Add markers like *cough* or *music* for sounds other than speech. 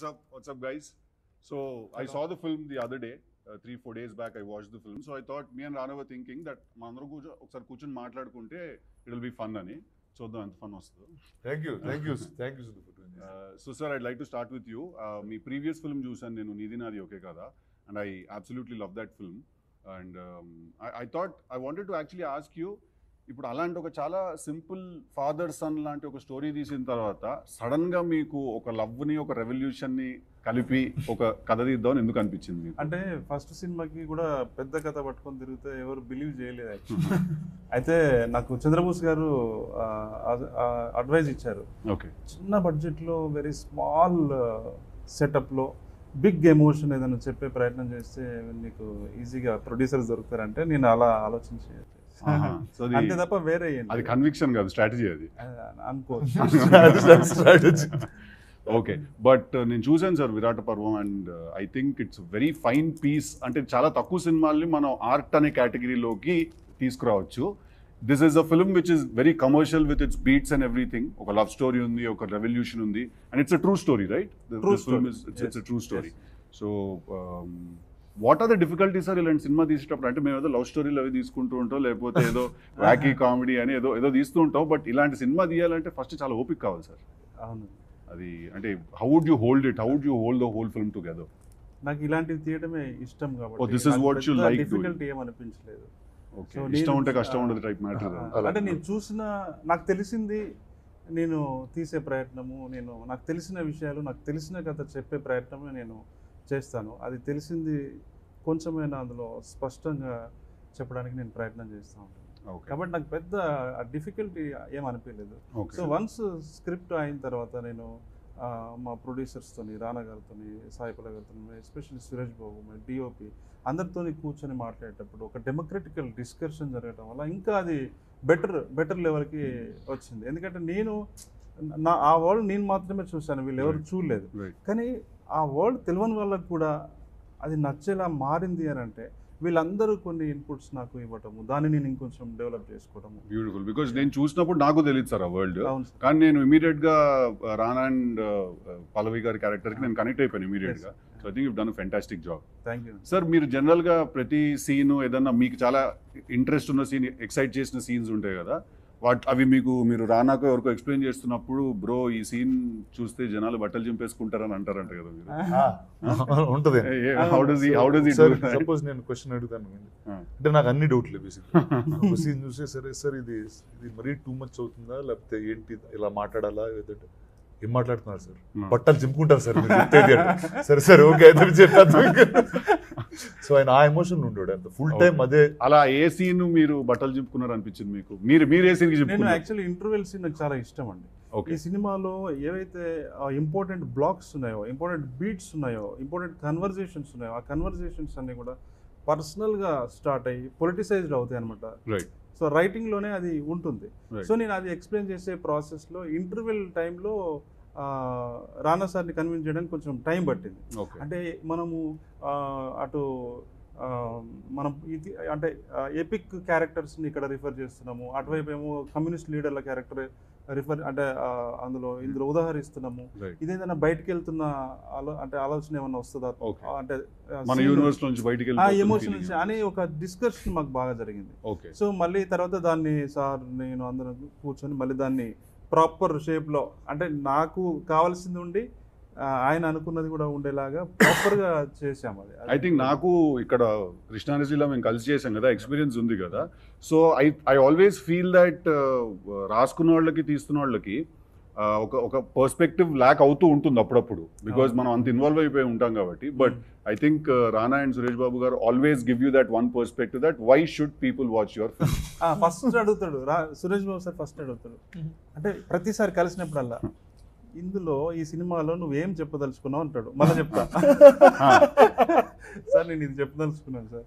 What's up? What's up, guys? So I saw the film the other day. Uh, three four days back I watched the film. So I thought me and Rana were thinking that మా అందరం కూర్చో ఒకసారి కూర్చొని మాట్లాడుకుంటే it will be fun అని చూద్దాం ఎంత fun వస్తుందో thank you thank you thank you so sir I'd like to start with you me previous film చూసాను నేను నీది నాది ఓకే కదా and I absolutely love that film and I thought I wanted to actually ask you ఇప్పుడు అలాంటి ఒక చాలా simple father son లాంటి ఒక స్టోరీ తీసిన తర్వాత సడన్గా మీకు ఒక లవ్ని ఒక రెవల్యూషన్ని కలిపి ఒక కథ తీద్దామని ఎందుకు అనిపించింది అంటే ఫస్ట్ సినిమాకి కూడా పెద్ద కథ పట్టుకొని తిరిగితే ఎవరు బిలీవ్ చేయలేదు. *laughs* అయితే నాకు చంద్రబోస్ గారు అడ్వైజ్ ఇచ్చారు. ఓకే. చిన్న బడ్జెట్లో వెరీ స్మాల్ సెటప్లో బిగ్ ఎమోషన్ ఏదైనా చెప్పే ప్రయత్నం చేస్తే నీకు ఈజీగా ప్రొడ్యూసర్స్ దొరుకుతారంటే నేను అలా ఆలోచించి అంతే తప్ప వేరే? అది కన్విక్షన్ కాదు స్ట్రాటజీ అది. స్ట్రాటజీ ఓకే బట్ నేను చూసాను sir Virata Parvam and I think it's very fine piece అంటే చాలా తక్కువ సినిమాల్ని మనం ఆర్ట్ అనే కేటగిరీలోకి తీసుకురావచ్చు. This is a film which is very commercial with its beats and everything ఒక లవ్ స్టోరీ ఉంది ఒక రెవల్యూషన్ ఉంది. And it's a true story right it's true story so what are the difficulty sir ఇలాంటి cinema తీసేటప్పుడు? అంటే మేము ఏదో love స్టోరీలు అవి తీసుకుంటూ ఉంటాం లేకపోతే ఏదో వ్యాకీ *laughs* కామెడీ అని ఏదో ఏదో తీస్తూ ఉంటాం. బట్ ఇలాంటి సినిమా తీయాలంటే ఫస్ట్ చాలా ఓపిక కావాలి సార్ అవును. అది అంటే how would you hold it how would you hold the whole film together నాకు ఇలాంటివి తీయడమే ఇష్టం కాబట్టి is what you like doing. Difficulty ఏమనిపించలేదు okay So, ఇష్టం ఉంటే కష్టం ఉండదు టైప్ మ్యాటర్. అంటే నేను చూసిన నాకు తెలిసింది నేను తీసే ప్రయత్నము నేను నాకు తెలిసిన విషయాలు నాకు తెలిసిన కథ చెప్పే ప్రయత్నమే నేను చేస్తాను. అది తెలిసింది కొంచెమైనా అందులో స్పష్టంగా చెప్పడానికి నేను ప్రయత్నం చేస్తూ ఉంటాను. ఓకే. కాబట్టి నాకు పెద్ద డిఫికల్టీ ఏమనిపించలేదు ఓకే. సో వన్స్ స్క్రిప్ట్ అయిన తర్వాత నేను మా ప్రొడ్యూసర్స్తోని రానా గారితోని సాయిపల్ల గారితో ఎస్పెషల్లీ సురేష్ బాబు మా డిఓపి అందరితో కూర్చొని మాట్లాడేటప్పుడు ఒక డెమోక్రటికల్ డిస్కషన్ జరగడం వల్ల ఇంకా అది బెటర్ బెటర్ లెవెల్కి వచ్చింది. ఎందుకంటే నేను నా ఆ వరల్డ్ నేను మాత్రమే చూశాను వీళ్ళు ఎవరు. చూడలేదు. కానీ ఆ వరల్డ్ తెలియని వాళ్ళకు కూడా అది నచ్చేలా మారింది అని అంటే వీళ్ళందరూ కొన్ని ఇన్పుట్స్ నాకు ఇవ్వటము దాన్ని నేను ఇంకొంచెం డెవలప్ చేసుకోవడము బ్యూటిఫుల్ బికాజ్ నేను చూసినప్పుడు నాకు తెలియదు సార్ ఆ వరల్డ్. కానీ నేను ఇమీడియట్గా uh, రానా అండ్ పల్లవి గారి క్యారెక్టర్కి నేను కనెక్ట్ అయిపోయాను ఇమీడియట్గా so I think you done fantastic job thank you sir మీరు జనరల్గా ప్రతి సీన్ ఏదన్నా మీకు చాలా ఇంట్రెస్ట్ ఉన్న సీన్ ఎక్సైట్ చేసిన సీన్స్ ఉంటాయి కదా. వాట్ అవి మీకు మీరు రానాకో ఎవరికో ఎక్స్ప్లెయిన్ చేస్తున్నప్పుడు బ్రో ఈ సీన్ చూస్తే జనాలు బట్టలు చింపేసుకుంటారని అంటారంట కదా మీరు. ఉంటుంది. How does how does suppose నేను క్వశ్చన్ అడుగుతాను. అంటే నాకు అన్ని డౌట్లే బేసిక్ సీన్ చూస్తే సరే సార్ ఇది ఇది మరీ టూ మచ్ అవుతుందా? లేకపోతే ఏంటి ఇలా మాట్లాడాలా? లేదంటే ఏం మాట్లాడుతున్నారు సార్ బట్టలు చింపుకుంటారు సార్ మీరు. సరే సరే ఓకే అయితే చెప్పేద్దాం. సో ఆయన ఆ ఎమోషన్ ఉండడు అంత. ఫుల్ టైం అదే అలా ఏ సీన్ మీరు బట్టలు చింపుకున్నారు అనిపించింది మీకు? మీరు మీరు ఏ సీన్ నేను యాక్చువల్లీ ఇంటర్వెల్ సీన్ నాకు చాలా ఇష్టం అండి. ఓకే ఈ సినిమాలో ఏవైతే ఇంపార్టెంట్ బ్లాక్స్ ఉన్నాయో ఇంపార్టెంట్ బీట్స్ ఉన్నాయో ఇంపార్టెంట్ కన్వర్జేషన్స్ ఉన్నాయో ఆ కన్వర్జేషన్స్ అన్ని కూడా పర్సనల్గా స్టార్ట్ అయ్యి పొలిటిసైజ్డ్ అవుతాయి అనమాట రైట్ సో రైటింగ్లోనే అది ఉంటుంది. సో నేను అది ఎక్స్ప్లెయిన్ చేసే ప్రాసెస్లో ఇంటర్వెల్ టైంలో రానా సార్ని కన్విన్స్ చేయడానికి కొంచెం టైం పట్టింది. అంటే మనము అటు మనం ఇది అంటే ఎపిక్ క్యారెక్టర్స్ని ఇక్కడ రిఫర్ చేస్తున్నాము. అటువైపు ఏమో కమ్యూనిస్ట్ లీడర్ల క్యారెక్టర్ రిఫర్ అంటే అందులో ఇందులో ఉదాహరిస్తున్నాము. ఇదేదైనా బయటకు వెళ్తున్న ఆలో అంటే ఆలోచన ఏమన్నా వస్తుందా. అంటే మన యూనివర్స్ నుంచి బయటికి ఎమోషన్. నుంచి అనే ఒక డిస్కషన్ మాకు బాగా జరిగింది. ఓకే. సో మళ్ళీ తర్వాత దాన్ని సార్ నేను అందరం కూర్చొని మళ్ళీ దాన్ని ప్రాపర్ షేప్లో అంటే నాకు కావాల్సింది ఉండి ఆయన అనుకున్నది కూడా ఉండేలాగా ప్రాపర్గా చేసాము అది. ఐ థింక్ నాకు ఇక్కడ కృష్ణానదిలో మేము కలిసి చేసాం కదా ఎక్స్పీరియన్స్ ఉంది కదా. So I I always feel that రాసుకున్న వాళ్ళకి తీస్తున్న వాళ్ళకి ఒక ఒక పర్స్పెక్టివ్ ల్యాక్ అవుతూ ఉంటుంది అప్పుడప్పుడు. బికాజ్. మనం అంత ఇన్వాల్వ్ అయిపోయి ఉంటాం కాబట్టి. But I think Rana and Suresh Babu garu always give you that one perspective that why should people watch your film first అడుగుతాడు. రా సురేష్ బాబు సార్ ఫస్ట్ అడుగుతాడు. అంటే ప్రతిసారి కలిసినప్పుడల్లా ఇందులో ఈ సినిమాలో నువ్వేం చెప్పదలుచుకున్నావు అంటాడు. మళ్ళీ చెప్తా. *laughs* సార్ నేను ఇది చెప్పదలుచుకున్నాను సార్.